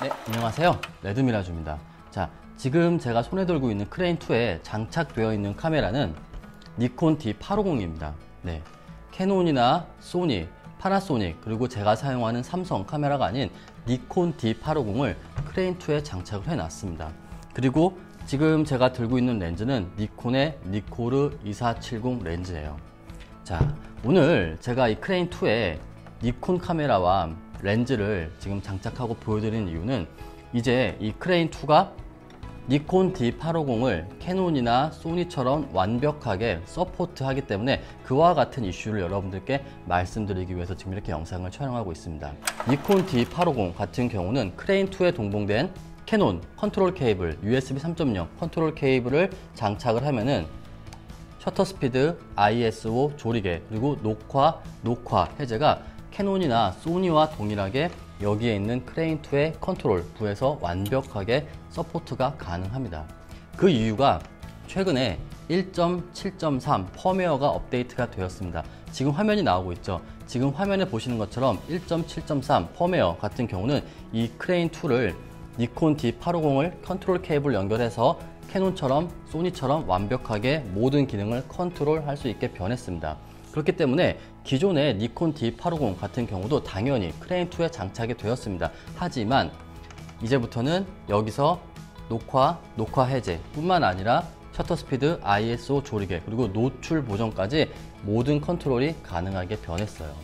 네, 안녕하세요. 레드미라주입니다. 자, 지금 제가 손에 들고 있는 크레인2에 장착되어 있는 카메라는 니콘 D850입니다. 네, 캐논이나 소니, 파나소닉, 그리고 제가 사용하는 삼성 카메라가 아닌 니콘 D850을 크레인2에 장착을 해놨습니다. 그리고 지금 제가 들고 있는 렌즈는 니콘의 니코르 2470 렌즈예요. 자, 오늘 제가 이 크레인2에 니콘 카메라와 렌즈를 지금 장착하고 보여드리는 이유는 이제 이 크레인2가 니콘 D850을 캐논이나 소니처럼 완벽하게 support하기 때문에 그와 같은 이슈를 여러분들께 말씀드리기 위해서 지금 이렇게 영상을 촬영하고 있습니다. 니콘 D850 같은 경우는 크레인2에 동봉된 캐논 컨트롤 케이블 USB 3.0 컨트롤 케이블을 장착을 하면은 셔터 스피드, ISO 조리개, 그리고 녹화, 녹화 해제가 캐논이나 소니와 동일하게 여기에 있는 크레인2의 컨트롤 부에서 완벽하게 support가 가능합니다. 그 이유가 최근에 1.7.3 펌웨어가 업데이트가 되었습니다. 지금 화면이 나오고 있죠. 지금 화면에 보시는 것처럼 1.7.3 펌웨어 같은 경우는 이 크레인2를 니콘 D850을 컨트롤 케이블 연결해서 캐논처럼 소니처럼 완벽하게 모든 기능을 컨트롤 할 수 있게 변했습니다. 그렇기 때문에 기존의 니콘 D850 같은 경우도 당연히 크레인2에 장착이 되었습니다. 하지만 이제부터는 여기서 녹화, 녹화 해제 뿐만 아니라 셔터 스피드, ISO 조리개, 그리고 노출 보정까지 모든 컨트롤이 가능하게 변했어요.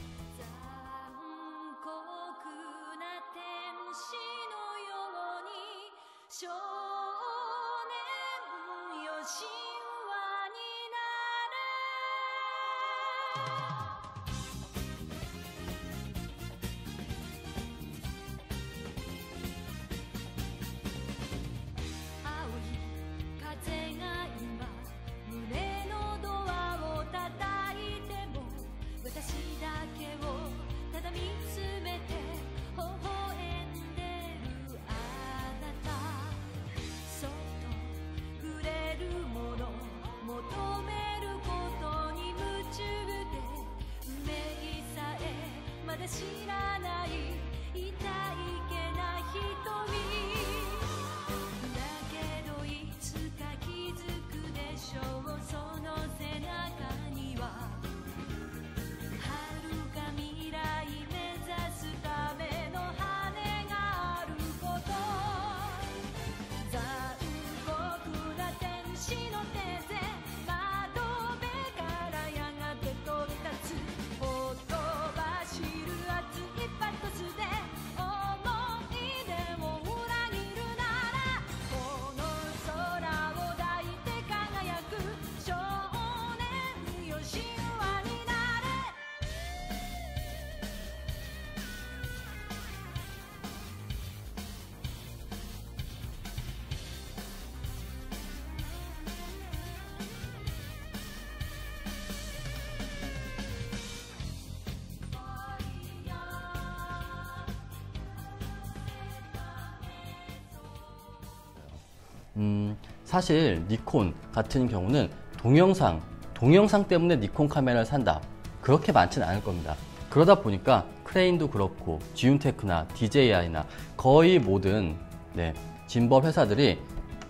음, 사실 니콘 같은 경우는 동영상, 동영상 때문에 니콘 카메라를 산다. 그렇게 많지는 않을 겁니다. 그러다 보니까 크레인도 그렇고 지윤테크나 DJI나 거의 모든 네, 짐벌 회사들이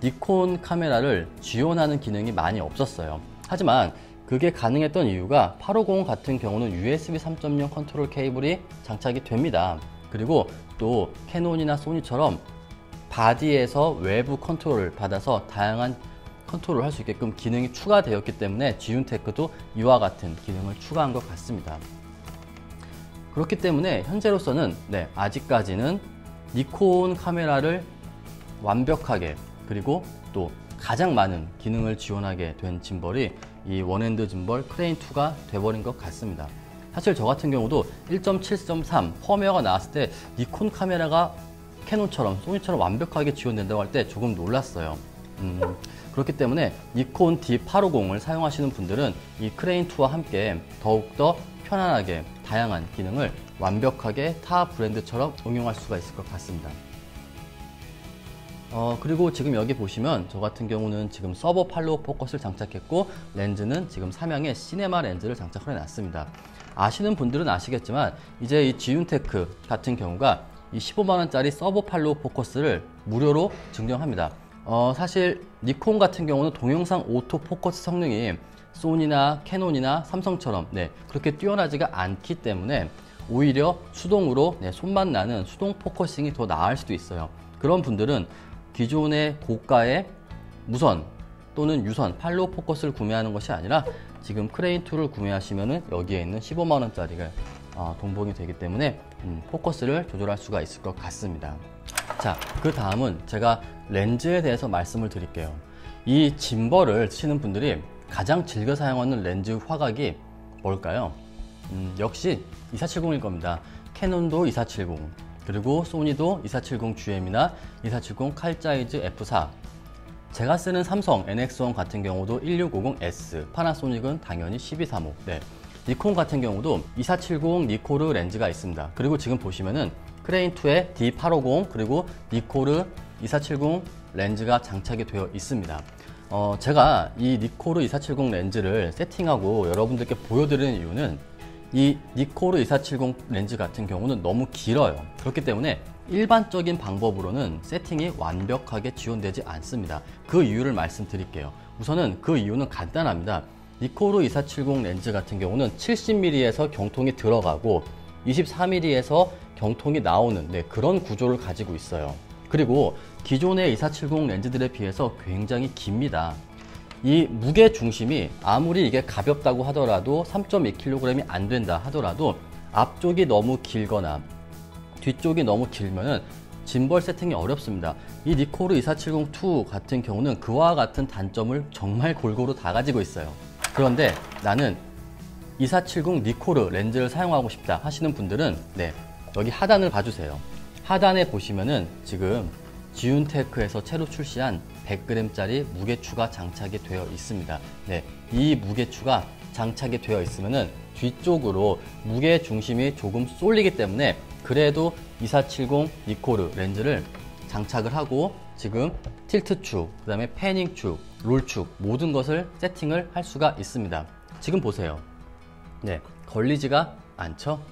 니콘 카메라를 지원하는 기능이 많이 없었어요. 하지만 그게 가능했던 이유가 850 같은 경우는 USB 3.0 컨트롤 케이블이 장착이 됩니다. 그리고 또 캐논이나 소니처럼 바디에서 외부 컨트롤을 받아서 다양한 컨트롤을 할 수 있게끔 기능이 추가되었기 때문에 지윤테크도 이와 같은 기능을 추가한 것 같습니다. 그렇기 때문에 현재로서는 네, 아직까지는 니콘 카메라를 완벽하게 그리고 또 가장 많은 기능을 지원하게 된 짐벌이 이 원핸드 짐벌 크레인2가 돼버린 것 같습니다. 사실 저 같은 경우도 1.7.3 펌웨어가 나왔을 때 니콘 카메라가 캐논처럼 소니처럼 완벽하게 지원된다고 할 때 조금 놀랐어요. 음, 그렇기 때문에 니콘 D850을 사용하시는 분들은 이 크레인2와 함께 더욱더 편안하게 다양한 기능을 완벽하게 타 브랜드처럼 응용할 수가 있을 것 같습니다. 어, 그리고 지금 여기 보시면 저 같은 경우는 지금 servo follow focus를 장착했고 렌즈는 지금 삼양의 시네마 렌즈를 장착을 해놨습니다. 아시는 분들은 아시겠지만 이제 이 지윤테크 같은 경우가 이 15만원짜리 servo follow focus를 무료로 증정합니다. 어, 사실 니콘 같은 경우는 동영상 오토 포커스 성능이 소니나 캐논이나 삼성처럼 네, 그렇게 뛰어나지가 않기 때문에 오히려 수동으로 네, 손맛 나는 수동 focusing이 더 나을 수도 있어요. 그런 분들은 기존의 고가의 무선 또는 유선 follow focus를 구매하는 것이 아니라 지금 크레인2를 구매하시면 여기에 있는 15만원짜리가 어, 동봉이 되기 때문에 음, 포커스를 조절할 수가 있을 것 같습니다. 자, 그 다음은 제가 렌즈에 대해서 말씀을 드릴게요. 이 짐벌을 쓰는 분들이 가장 즐겨 사용하는 렌즈 화각이 뭘까요? 음, 역시 2470일 겁니다. 캐논도 2470, 그리고 소니도 2470GM이나 2470 칼자이즈 F4, 제가 쓰는 삼성 NX1 같은 경우도 1650S, 파나소닉은 당연히 1235. 네. 니콘 같은 경우도 2470 니코르 렌즈가 있습니다. 그리고 지금 보시면은 크레인2에 D850 그리고 니코르 2470 렌즈가 장착이 되어 있습니다. 어, 제가 이 니코르 2470 렌즈를 세팅하고 여러분들께 보여드리는 이유는 이 니코르 2470 렌즈 같은 경우는 너무 길어요. 그렇기 때문에 일반적인 방법으로는 세팅이 완벽하게 지원되지 않습니다. 그 이유를 말씀드릴게요. 우선은 그 이유는 간단합니다. 니코르 2470 렌즈 같은 경우는 70mm에서 경통이 들어가고 24mm에서 경통이 나오는 네, 그런 구조를 가지고 있어요. 그리고 기존의 2470 렌즈들에 비해서 굉장히 깁니다. 이 무게 중심이 아무리 이게 가볍다고 하더라도 3.2kg이 안 된다 하더라도 앞쪽이 너무 길거나 뒤쪽이 너무 길면은 짐벌 세팅이 어렵습니다. 이 니코르 2470-2 같은 경우는 그와 같은 단점을 정말 골고루 다 가지고 있어요. 그런데 나는 2470 니코르 렌즈를 사용하고 싶다 하시는 분들은 네 여기 하단을 봐주세요. 하단에 보시면은 지금 지윤테크에서 새로 출시한 100g짜리 무게추가 장착이 되어 있습니다. 네, 이 무게추가 장착이 되어 있으면은 뒤쪽으로 무게 중심이 조금 쏠리기 때문에 그래도 2470 니코르 렌즈를 장착을 하고 지금 틸트 축, 그 다음에 패닝 축, 롤축 모든 것을 세팅을 할 수가 있습니다. 지금 보세요. 네, 걸리지가 않죠?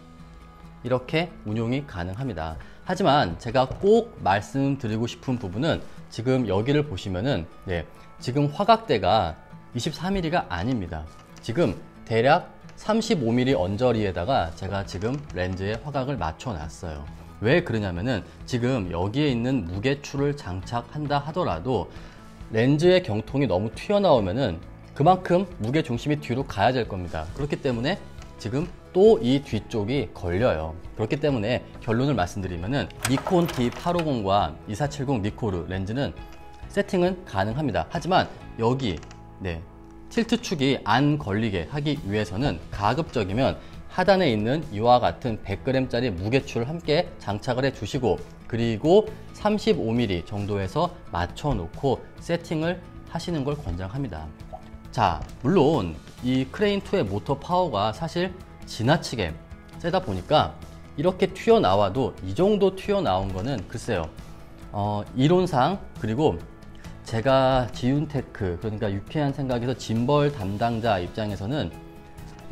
이렇게 운용이 가능합니다. 하지만 제가 꼭 말씀드리고 싶은 부분은 지금 여기를 보시면은 네, 지금 화각대가 23mm가 아닙니다. 지금 대략 35mm 언저리에다가 제가 지금 렌즈의 화각을 맞춰 놨어요. 왜 그러냐면은 지금 여기에 있는 무게추를 장착한다 하더라도 렌즈의 경통이 너무 튀어나오면은 그만큼 무게 중심이 뒤로 가야 될 겁니다. 그렇기 때문에 지금 또 이 뒤쪽이 걸려요. 그렇기 때문에 결론을 말씀드리면은 니콘 D850과 2470 니코르 렌즈는 세팅은 가능합니다. 하지만 여기 네 틸트 축이 안 걸리게 하기 위해서는 가급적이면 하단에 있는 이와 같은 100g짜리 무게추를 함께 장착을 해 주시고 그리고 35mm 정도에서 맞춰 놓고 세팅을 하시는 걸 권장합니다. 자, 물론 이 크레인2의 모터 파워가 사실 지나치게 세다 보니까 이렇게 튀어나와도 이 정도 튀어나온 거는 글쎄요. 어, 이론상 그리고 제가 지윤테크 그러니까 유쾌한 생각에서 짐벌 담당자 입장에서는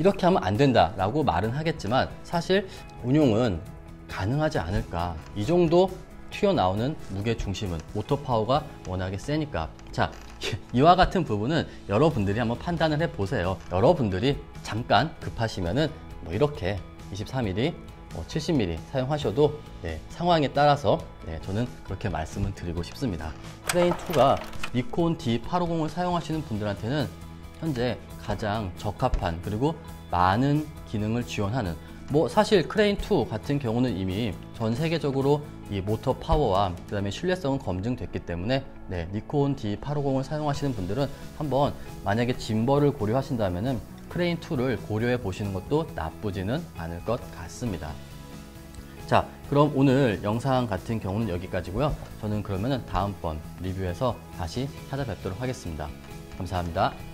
이렇게 하면 안 된다라고 말은 하겠지만 사실 운용은 가능하지 않을까. 이 정도 튀어나오는 무게 중심은 모터 파워가 워낙에 세니까. 자 이와 같은 부분은 여러분들이 한번 판단을 해 보세요. 여러분들이 잠깐 급하시면은 뭐 이렇게 23mm 뭐 70mm 사용하셔도 네, 상황에 따라서 네, 저는 그렇게 말씀을 드리고 싶습니다. 크레인2가 니콘 D850을 사용하시는 분들한테는 현재 가장 적합한 그리고 많은 기능을 지원하는 뭐 사실 크레인2 같은 경우는 이미 전 세계적으로 이 모터 파워와 그 다음에 신뢰성은 검증됐기 때문에 네, 니콘 D850을 사용하시는 분들은 한번 만약에 짐벌을 고려하신다면 은 크레인2를 고려해 보시는 것도 나쁘지는 않을 것 같습니다. 자, 그럼 오늘 영상 같은 경우는 여기까지고요. 저는 그러면 다음번 리뷰에서 다시 찾아뵙도록 하겠습니다. 감사합니다.